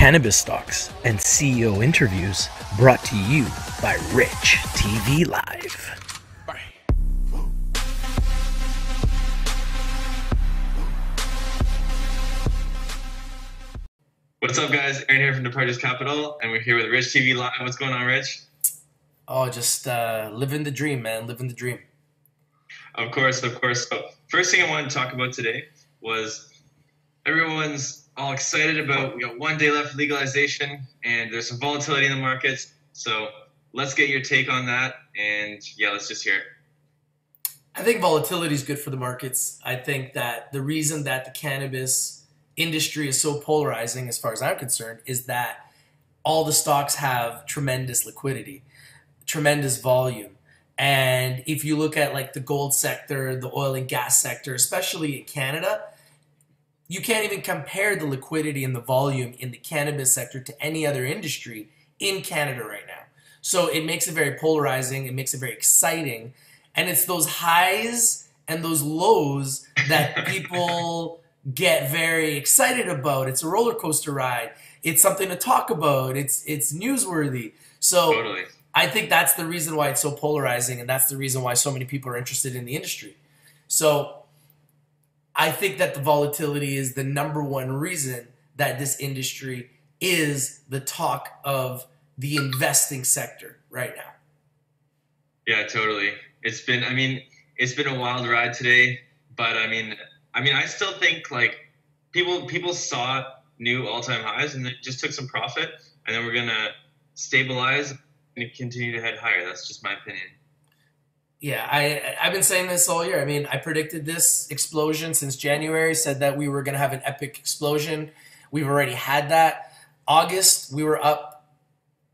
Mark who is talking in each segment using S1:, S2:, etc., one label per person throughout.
S1: Cannabis stocks and CEO interviews brought to you by Rich TV Live.
S2: What's up, guys? Aaron here from Departures Capital, and we're here with Rich TV Live. What's going on, Rich?
S1: Oh, just uh, living the dream, man. Living the dream.
S2: Of course, of course. So, first thing I wanted to talk about today was everyone's all excited about we got one day left legalization, and there's some volatility in the markets. So let's get your take on that, and yeah, let's just hear it.
S1: I think volatility is good for the markets. I think that the reason that the cannabis industry is so polarizing, as far as I'm concerned, is that all the stocks have tremendous liquidity, tremendous volume. And if you look at like the gold sector, the oil and gas sector, especially in Canada, you can't even compare the liquidity and the volume in the cannabis sector to any other industry in Canada right now. So it makes it very polarizing, it makes it very exciting. And it's those highs and those lows that people get very excited about. It's a roller coaster ride. It's something to talk about. It's it's newsworthy. So
S2: Totally.
S1: I think that's the reason why it's so polarizing, and that's the reason why so many people are interested in the industry. So I think that the volatility is the number one reason that this industry is the talk of the investing sector right now.
S2: Yeah, totally. It's been, I mean, it's been a wild ride today, but I mean, I mean, I still think like people people saw new all time highs and just took some profit, and then we're gonna stabilize and continue to head higher. That's just my opinion.
S1: Yeah, I I've been saying this all year. I mean, I predicted this explosion since January. Said that we were going to have an epic explosion. We've already had that. August, we were up,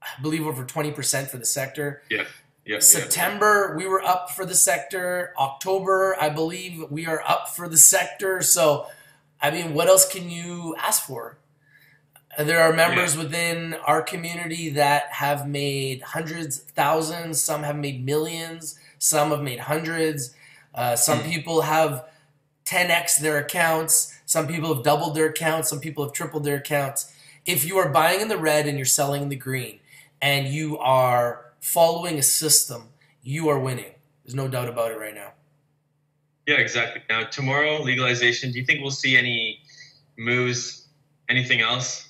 S1: I believe, over twenty percent for the sector.
S2: Yeah. Yeah.
S1: September, we were up for the sector. October, I believe, we are up for the sector. So, I mean, what else can you ask for? There are members
S2: Yeah.
S1: within our community that have made hundreds, thousands. Some have made millions. Some have made hundreds. Uh, some
S2: Mm.
S1: people have 10x their accounts. Some people have doubled their accounts. Some people have tripled their accounts. If you are buying in the red and you're selling in the green, and you are following a system, you are winning. There's no doubt about it right now.
S2: Yeah, exactly. Now, tomorrow, legalization, do you think we'll see any moves, anything else?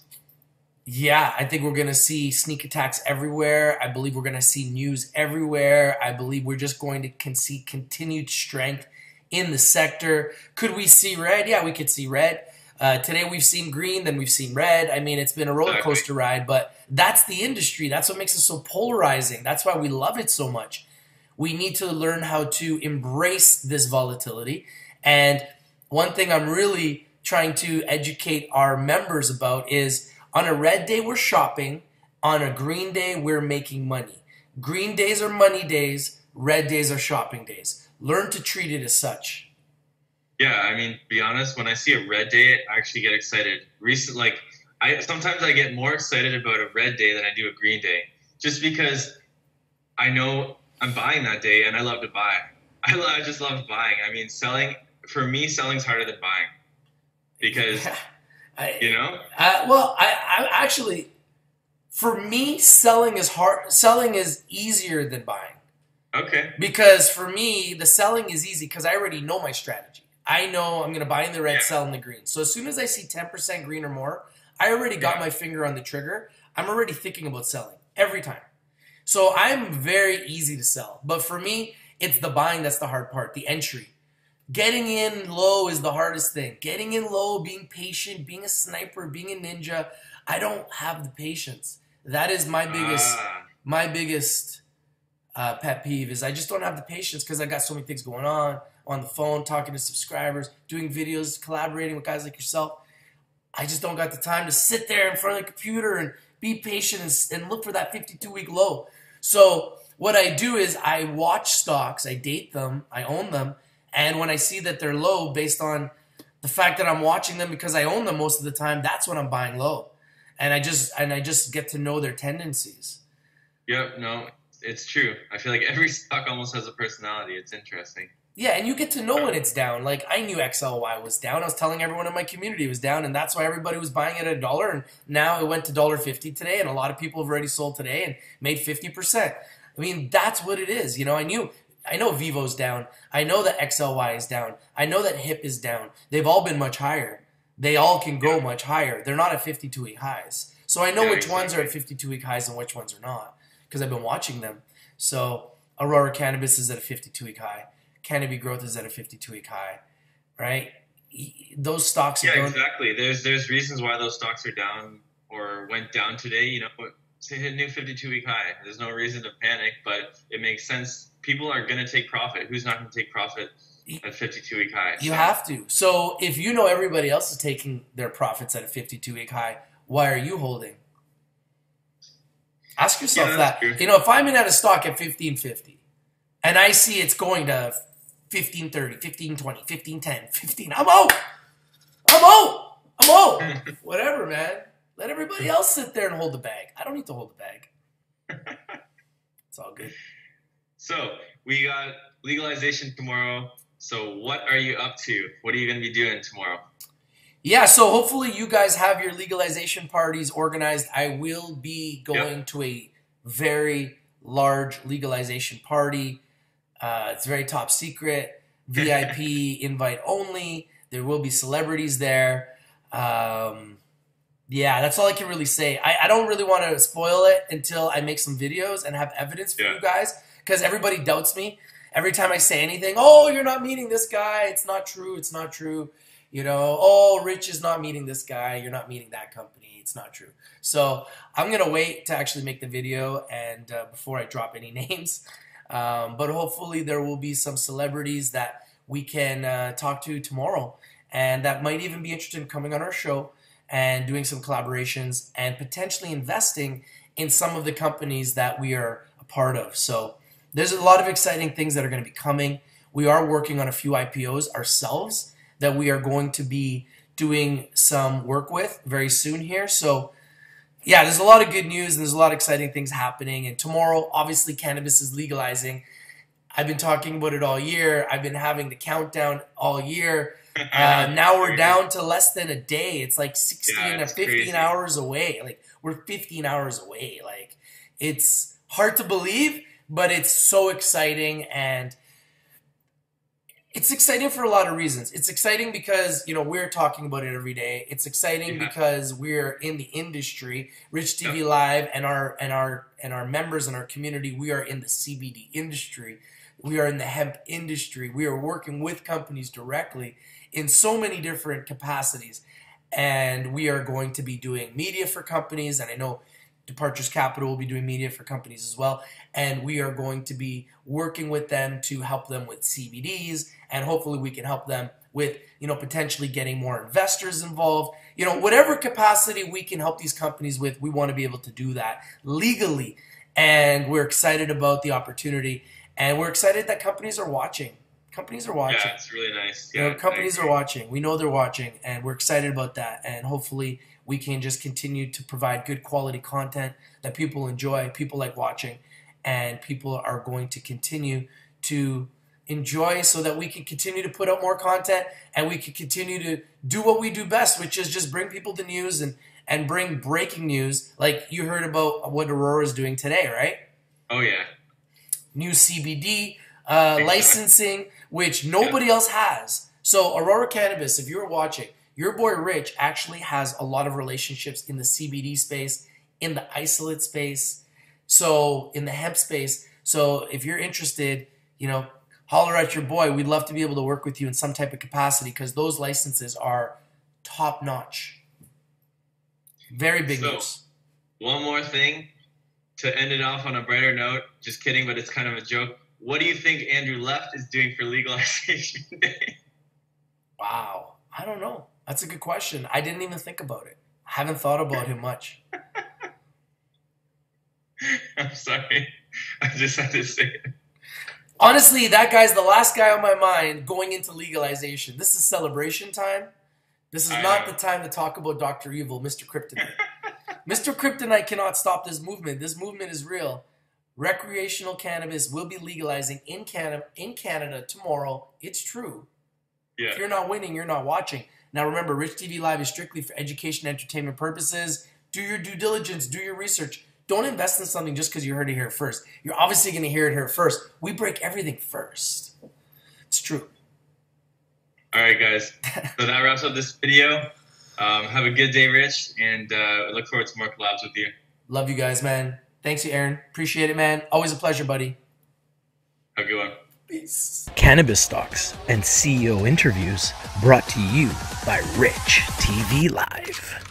S1: Yeah, I think we're going to see sneak attacks everywhere. I believe we're going to see news everywhere. I believe we're just going to con- see continued strength in the sector. Could we see red? Yeah, we could see red. Uh, today we've seen green, then we've seen red. I mean, it's been a roller coaster ride, but that's the industry. That's what makes it so polarizing. That's why we love it so much. We need to learn how to embrace this volatility. And one thing I'm really trying to educate our members about is on a red day, we're shopping. On a green day, we're making money. Green days are money days, red days are shopping days. Learn to treat it as such.
S2: Yeah, I mean, be honest, when I see a red day, I actually get excited. Recent, like, I sometimes I get more excited about a red day than I do a green day, just because I know I'm buying that day and I love to buy. I, lo- I just love buying. I mean, selling for me, selling's harder than buying because
S1: I,
S2: you know.
S1: Uh, well, I, I actually, for me, selling is hard. Selling is easier than buying
S2: Okay.
S1: because for me, the selling is easy because I already know my strategy. I know I'm going to buy in the red,
S2: Yeah.
S1: sell in the green. So as soon as I see 10% green or more, I already got
S2: Yeah.
S1: my finger on the trigger. I'm already thinking about selling every time. So I'm very easy to sell. But for me, it's the buying that's the hard part, the entry. Getting in low is the hardest thing. Getting in low, being patient, being a sniper, being a ninja. I don't have the patience. That is my biggest
S2: Ah,
S1: my biggest uh, pet peeve is I just don't have the patience because I got so many things going on on the phone, talking to subscribers, doing videos, collaborating with guys like yourself. I just don't got the time to sit there in front of the computer and be patient and, and look for that 52 week low. So what I do is I watch stocks, I date them, I own them, and when I see that they're low based on the fact that I'm watching them because I own them most of the time, that's when I'm buying low. And I just and I just get to know their tendencies.
S2: yep. No, it's true. I feel like every stock almost has a personality. It's interesting.
S1: Yeah, and you get to know when it's down. Like I knew XLY was down. I was telling everyone in my community it was down, and that's why everybody was buying it at a dollar. And now it went to dollar fifty today, and a lot of people have already sold today and made fifty percent. I mean, that's what it is. You know, I knew. I know Vivo's down. I know that XLY is down. I know that HIP is down. They've all been much higher. They all can go much higher. They're not at 52 week highs. So I know
S2: Yeah,
S1: which ones are at 52 week highs and which ones are not because I've been watching them. So Aurora Cannabis is at a 52 week high. Canopy Growth is at a 52 week high, right? Those stocks are
S2: Yeah, exactly. There's there's reasons why those stocks are down or went down today. You know, hit a new 52 week high. There's no reason to panic, but it makes sense. People are going to take profit. Who's not going to take profit at 52 week high?
S1: You have to. So if you know everybody else is taking their profits at a 52 week high, why are you holding? Ask yourself
S2: Yeah,
S1: that.
S2: true.
S1: You know, if I'm in at a stock at 1550 and I see it's going to 1530, 1520, 1510, 15, I'm out. I'm out. I'm out. Whatever, man. Let everybody else sit there and hold the bag. I don't need to hold the bag. It's all good.
S2: So we got legalization tomorrow. So what are you up to? What are you going to be doing tomorrow?
S1: Yeah, so hopefully you guys have your legalization parties organized. I will be going to a very large legalization party. Uh, it's very top secret, VIP invite only. There will be celebrities there. Um, yeah, that's all I can really say. I, I don't really want to spoil it until I make some videos and have evidence for
S2: Yeah.
S1: you guys because everybody doubts me. Every time I say anything, oh, you're not meeting this guy. It's not true. It's not true. You know, oh, Rich is not meeting this guy. You're not meeting that company. It's not true. So I'm gonna wait to actually make the video and uh, before I drop any names. Um, but hopefully there will be some celebrities that we can uh, talk to tomorrow, and that might even be interested in coming on our show and doing some collaborations and potentially investing in some of the companies that we are a part of. So there's a lot of exciting things that are going to be coming. We are working on a few IPOs ourselves that we are going to be doing some work with very soon here. So, yeah, there's a lot of good news and there's a lot of exciting things happening. And tomorrow, obviously, cannabis is legalizing. I've been talking about it all year. I've been having the countdown all year. Uh, now we're down to less than a day. It's like 16
S2: Yeah,
S1: or
S2: it's
S1: 15
S2: crazy.
S1: hours away. Like we're 15 hours away. Like it's hard to believe, but it's so exciting and it's exciting for a lot of reasons. It's exciting because, you know, we're talking about it every day. It's exciting
S2: Yeah.
S1: because we're in the industry. Rich TV
S2: Yeah.
S1: Live and our and our and our members in our community, we are in the CBD industry. We are in the hemp industry. We are working with companies directly in so many different capacities. And we are going to be doing media for companies. And I know Departures Capital will be doing media for companies as well. And we are going to be working with them to help them with CBDs. And hopefully we can help them with, you know, potentially getting more investors involved. You know, whatever capacity we can help these companies with, we want to be able to do that legally. And we're excited about the opportunity. And we're excited that companies are watching. Companies are watching.
S2: Yeah, it's really nice.
S1: You
S2: Yeah,
S1: know, companies are watching. We know they're watching, and we're excited about that. And hopefully, we can just continue to provide good quality content that people enjoy, people like watching, and people are going to continue to enjoy so that we can continue to put out more content and we can continue to do what we do best, which is just bring people the news and, and bring breaking news. Like you heard about what Aurora is doing today, right?
S2: Oh yeah.
S1: new CBD uh,
S2: Exactly.
S1: licensing, which nobody else has. So Aurora Cannabis, if you're watching, your boy Rich actually has a lot of relationships in the CBD space, in the isolate space, so in the hemp space. So if you're interested, you know, holler at your boy. We'd love to be able to work with you in some type of capacity because those licenses are top notch. Very big
S2: So-
S1: news.
S2: One more thing to end it off on a brighter note. Just kidding, but it's kind of a joke. What do you think Andrew Left is doing for legalization day?
S1: Wow. I don't know. That's a good question. I didn't even think about it. I haven't thought about him much.
S2: I'm sorry. I just had to say it.
S1: Honestly, that guy's the last guy on my mind going into legalization. This is celebration time. This is
S2: I
S1: not
S2: know.
S1: the time to talk about Dr. Evil, Mr. Kryptonite. Mr. Kryptonite cannot stop this movement. This movement is real. recreational cannabis will be legalizing in Canada in Canada tomorrow. It's true.
S2: Yeah.
S1: If you're not winning, you're not watching. Now remember, Rich TV Live is strictly for education, entertainment purposes. Do your due diligence, do your research. Don't invest in something just because you heard it here first. You're obviously going to hear it here first. We break everything first. It's true.
S2: All right, guys. so that wraps up this video. Um, have a good day, Rich, and uh, I look forward to more collabs with you.
S1: Love you guys, man. Thanks, you, Aaron. Appreciate it, man. Always a pleasure, buddy.
S2: Have a good one.
S1: Peace.
S3: Cannabis Stocks and CEO interviews brought to you by Rich TV Live.